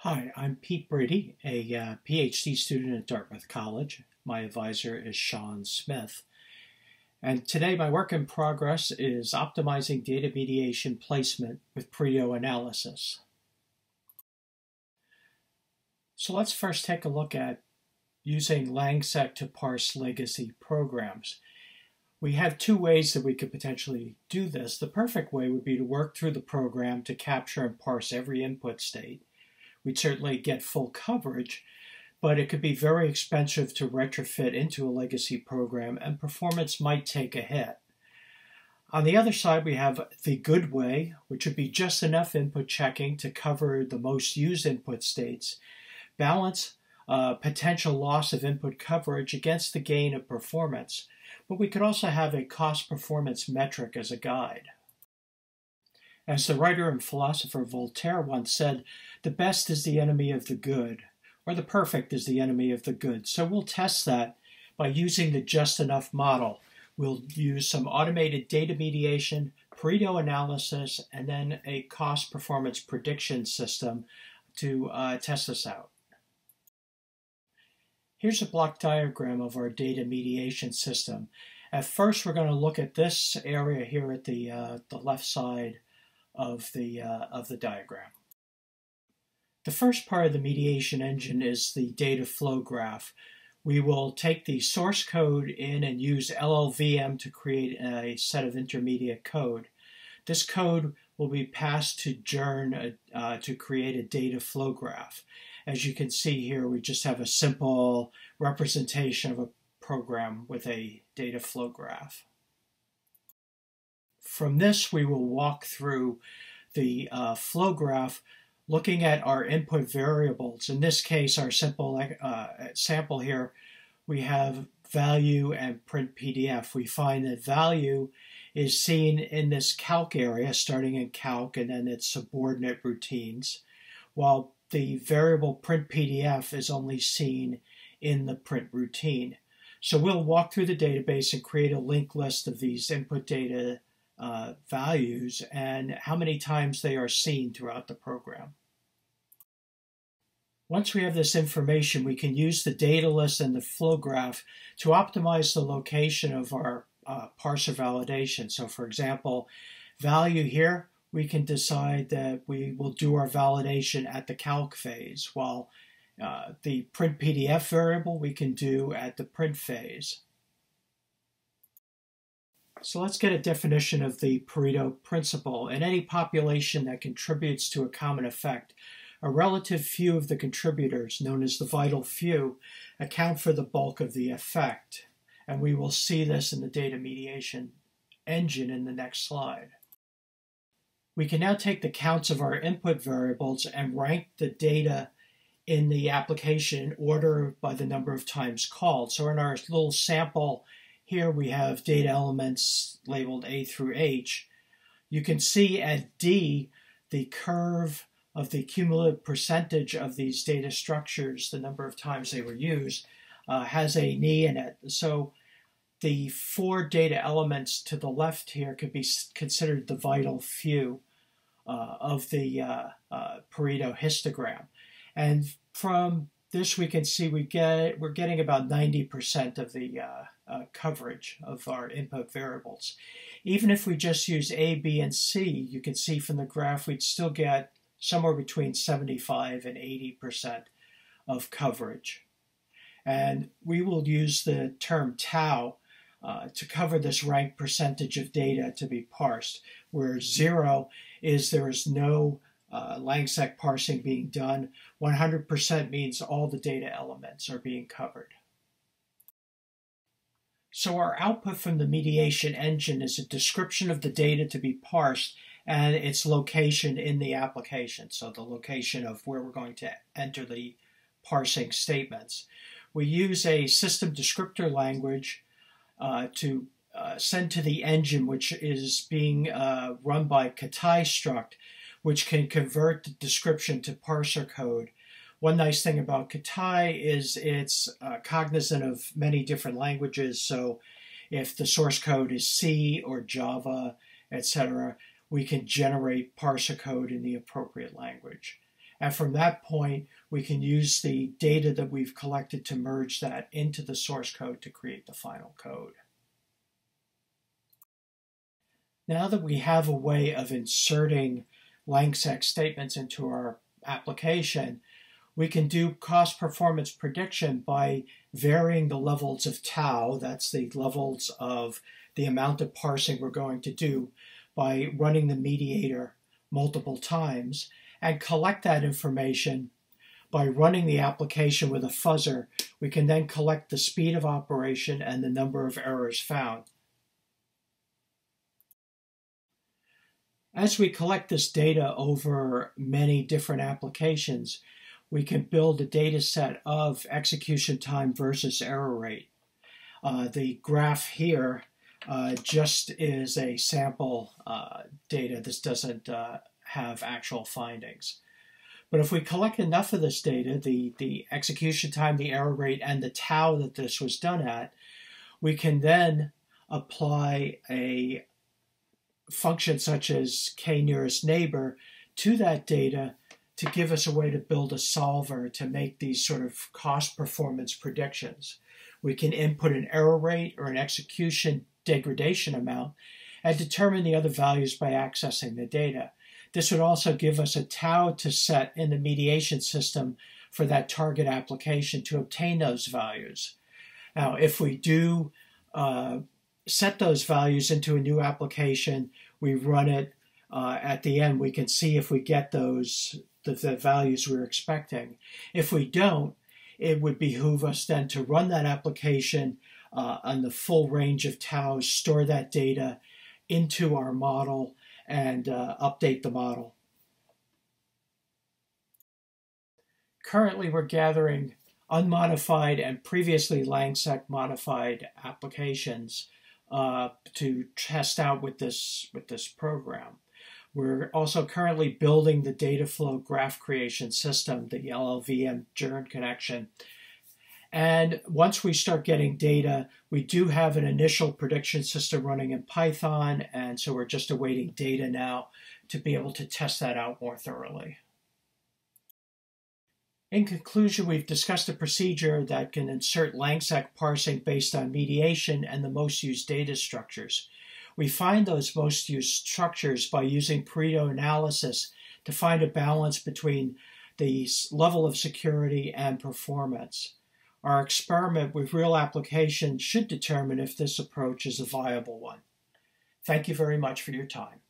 Hi, I'm Pete Brady, a uh, PhD student at Dartmouth College. My advisor is Sean Smith. And today my work in progress is optimizing data mediation placement with Pareto analysis. So let's first take a look at using Langsec to parse legacy programs. We have two ways that we could potentially do this. The perfect way would be to work through the program to capture and parse every input state we'd certainly get full coverage, but it could be very expensive to retrofit into a legacy program and performance might take a hit. On the other side, we have the good way, which would be just enough input checking to cover the most used input states, balance uh, potential loss of input coverage against the gain of performance, but we could also have a cost performance metric as a guide. As the writer and philosopher Voltaire once said, the best is the enemy of the good, or the perfect is the enemy of the good. So we'll test that by using the just enough model. We'll use some automated data mediation, Pareto analysis, and then a cost performance prediction system to uh, test this out. Here's a block diagram of our data mediation system. At first, we're going to look at this area here at the, uh, the left side of the, uh, of the diagram. The first part of the mediation engine is the data flow graph. We will take the source code in and use LLVM to create a set of intermediate code. This code will be passed to Joern uh, to create a data flow graph. As you can see here, we just have a simple representation of a program with a data flow graph. From this, we will walk through the uh, flow graph looking at our input variables. In this case, our simple uh, sample here, we have value and print PDF. We find that value is seen in this calc area, starting in calc and then its subordinate routines, while the variable print PDF is only seen in the print routine. So we'll walk through the database and create a linked list of these input data uh, values and how many times they are seen throughout the program. Once we have this information, we can use the data list and the flow graph to optimize the location of our uh, parser validation. So for example, value here, we can decide that we will do our validation at the calc phase, while uh, the print PDF variable we can do at the print phase. So let's get a definition of the Pareto principle. In any population that contributes to a common effect, a relative few of the contributors, known as the vital few, account for the bulk of the effect. And we will see this in the data mediation engine in the next slide. We can now take the counts of our input variables and rank the data in the application in order by the number of times called. So in our little sample here we have data elements labeled A through H. You can see at D the curve of the cumulative percentage of these data structures, the number of times they were used, uh, has a knee in it. So the four data elements to the left here could be considered the vital few uh, of the uh, uh Pareto histogram. And from this we can see we get we're getting about 90% of the uh, coverage of our input variables. Even if we just use A, B, and C, you can see from the graph we'd still get somewhere between 75 and 80% of coverage. And we will use the term tau uh, to cover this rank percentage of data to be parsed, where zero is there is no uh, Langsec parsing being done. 100% means all the data elements are being covered. So our output from the mediation engine is a description of the data to be parsed and its location in the application. So the location of where we're going to enter the parsing statements. We use a system descriptor language uh, to uh, send to the engine, which is being uh, run by Kaitai Struct, which can convert the description to parser code one nice thing about Kaitai is it's uh, cognizant of many different languages. So if the source code is C or Java, etc., we can generate parser code in the appropriate language. And from that point, we can use the data that we've collected to merge that into the source code to create the final code. Now that we have a way of inserting LangSec statements into our application, we can do cost performance prediction by varying the levels of tau, that's the levels of the amount of parsing we're going to do, by running the mediator multiple times, and collect that information by running the application with a fuzzer. We can then collect the speed of operation and the number of errors found. As we collect this data over many different applications, we can build a data set of execution time versus error rate. Uh, the graph here uh, just is a sample uh, data. This doesn't uh, have actual findings. But if we collect enough of this data, the, the execution time, the error rate, and the tau that this was done at, we can then apply a function such as k nearest neighbor to that data to give us a way to build a solver to make these sort of cost performance predictions. We can input an error rate or an execution degradation amount and determine the other values by accessing the data. This would also give us a tau to set in the mediation system for that target application to obtain those values. Now, if we do uh, set those values into a new application, we run it uh, at the end, we can see if we get those the, the values we're expecting. If we don't, it would behoove us then to run that application uh, on the full range of taus, store that data into our model, and uh, update the model. Currently, we're gathering unmodified and previously LangSec modified applications uh, to test out with this with this program. We're also currently building the data flow graph creation system, the LLVM Joern connection. And once we start getting data, we do have an initial prediction system running in Python, and so we're just awaiting data now to be able to test that out more thoroughly. In conclusion, we've discussed a procedure that can insert LangSec parsing based on mediation and the most used data structures. We find those most used structures by using Pareto analysis to find a balance between the level of security and performance. Our experiment with real application should determine if this approach is a viable one. Thank you very much for your time.